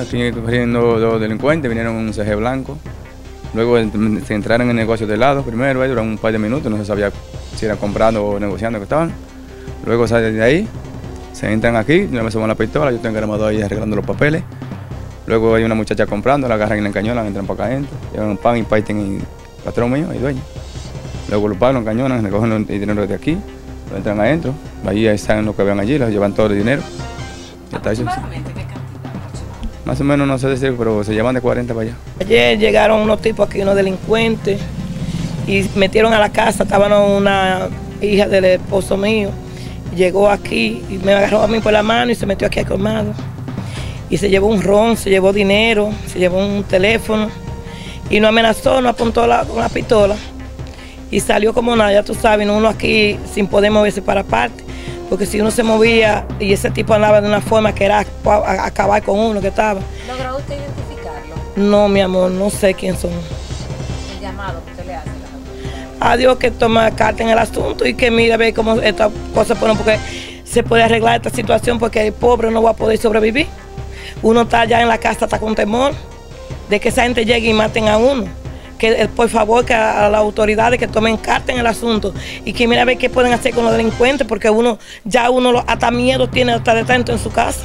aquí corriendo dos delincuentes, vinieron un CG blanco. Luego se entraron en el negocio de helado primero, duraron un par de minutos, no se sabía si era comprando o negociando que estaban. Luego salen de ahí, se entran aquí, yo me subo la pistola, yo tengo armado ahí arreglando los papeles. Luego hay una muchacha comprando, la agarran y la encañonan, entran para acá adentro, llevan un pan y paiten y patrón mío y dueño. Luego los pagan, encañonan, recogen el dinero de aquí, entran adentro, ahí están los que vean allí, los llevan todo el dinero. Ya. Más o menos no sé decir, pero se llevan de 40 para allá. Ayer llegaron unos tipos aquí, unos delincuentes, y metieron a la casa, estaban una hija del esposo mío, llegó aquí y me agarró a mí por la mano y se metió aquí a colmado. Y se llevó un ron, se llevó dinero, se llevó un teléfono y nos amenazó, nos apuntó la, con la pistola y salió como nada, ya tú sabes, uno aquí sin poder moverse para parte, porque si uno se movía y ese tipo andaba de una forma que era acabar con uno que estaba. ¿Logró usted identificarlo? No, mi amor, no sé quién son. El llamado que usted le hace. A Dios que toma carta en el asunto y que mire a ver cómo esta cosa ponen, porque se puede arreglar esta situación porque el pobre no va a poder sobrevivir. Uno está allá en la casa, está con temor de que esa gente llegue y maten a uno. Que eh, por favor que a, las autoridades que tomen carta en el asunto y que mira a ver qué pueden hacer con los delincuentes, porque uno ya uno hasta miedo tiene hasta de tanto en su casa.